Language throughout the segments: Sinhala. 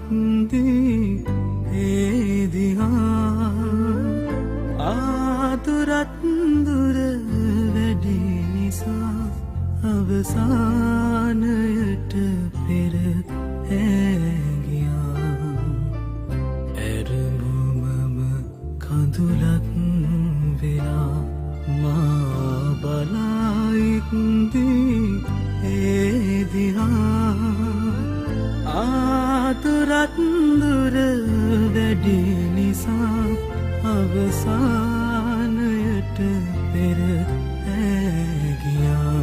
බලායිත්දී ඒදිහා ආතුරත්දුර වැඩි නිසා අවසානයට පෙර ඇගියා ඇරඹුමම කඳුලක් වෙලා මා බලායිත්දී අවසානයට පෙර ඇගියා.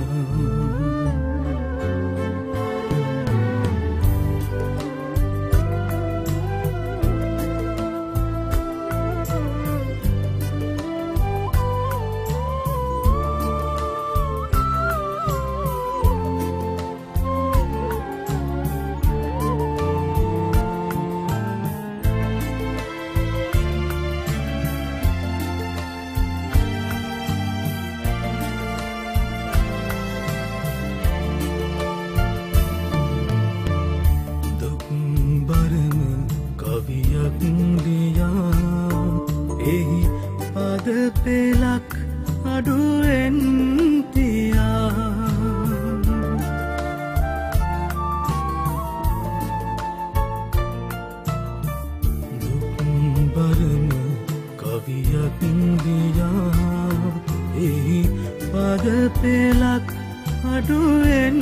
එහි පද පෙලක් අඩුවෙන් තියා. දුක්බරම කවියක් ලියා එහි පද පෙලක් අඩුවෙන්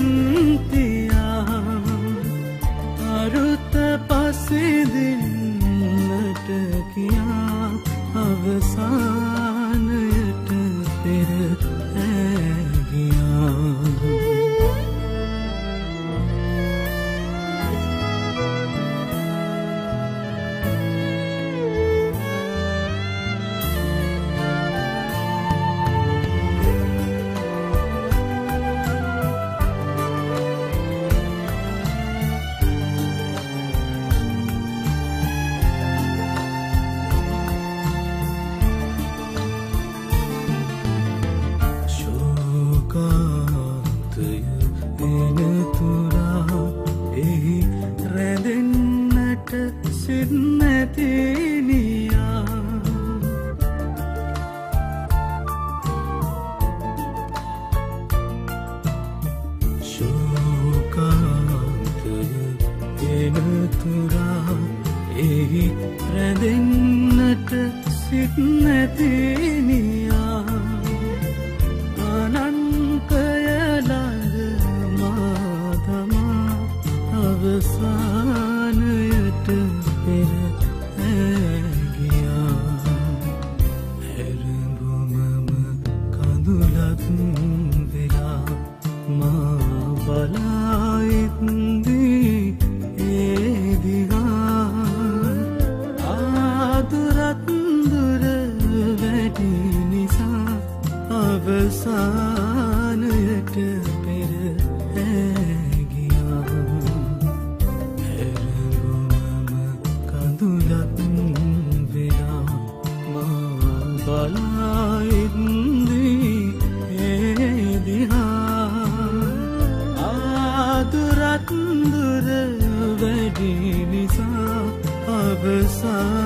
තියා. අරුත පසිදින්නට සිත්නැතිනියා ශෝකාන්තය එනතුරා එහි රැඳෙන්නට සිත්නැතිනියා. අවසානයට පෙර ඇගියා හැරගුමම කඳුලක් වෙලා මා බලායිත්දී ඒදිහා ආදුරත්දුර වැඩි නිසා අවසානයට